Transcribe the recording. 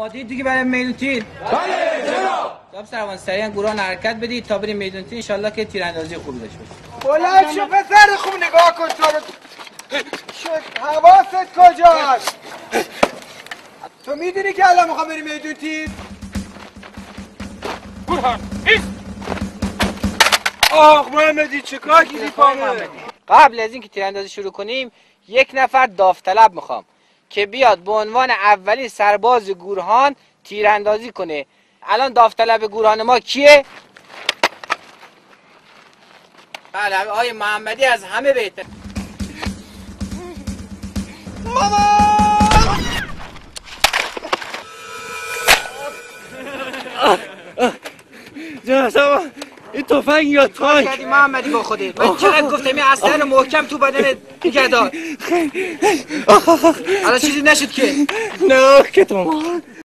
آماده دیگه برای میدون تیر بله جناب. جناب سروان سریعا گروهان حرکت بدید تا بریم میدون تیر انشالله که تیراندازی خوبی داشته باشیم. بلند شو پسر خوب نگاه کن تو رو. شد حواست کجاست؟ تو می‌دونی که الان می‌خوام بریم میدون تیر گورهان ایست آخ محمدی چه کار کردی قبل از اینکه تیراندازی شروع کنیم یک نفر داوطلب می‌خوام. که بیاد به عنوان اولی سرباز گورهان تیراندازی کنه. الان داوطلب گورهان ما کیه؟ بله آقای محمدی از همه بهتر جناب این تفنگ یا تانک؟ کردی محمدی با خودت؟ من چقدر گفتم این اصلا محکم تو بدن گدا حالا چیزی نشد که. نه که تو